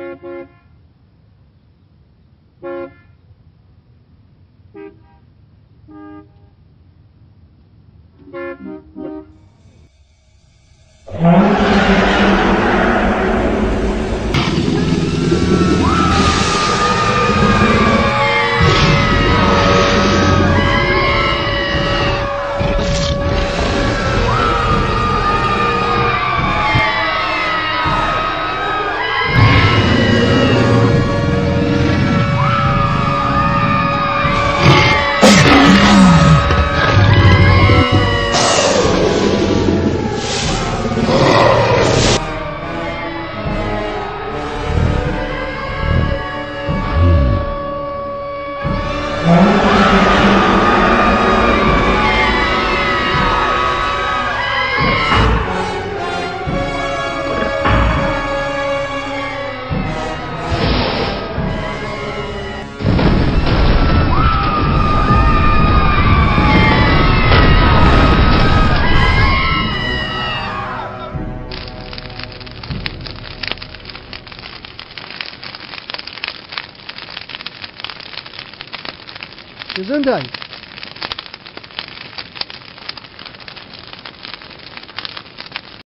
Thank you. Gesundheit.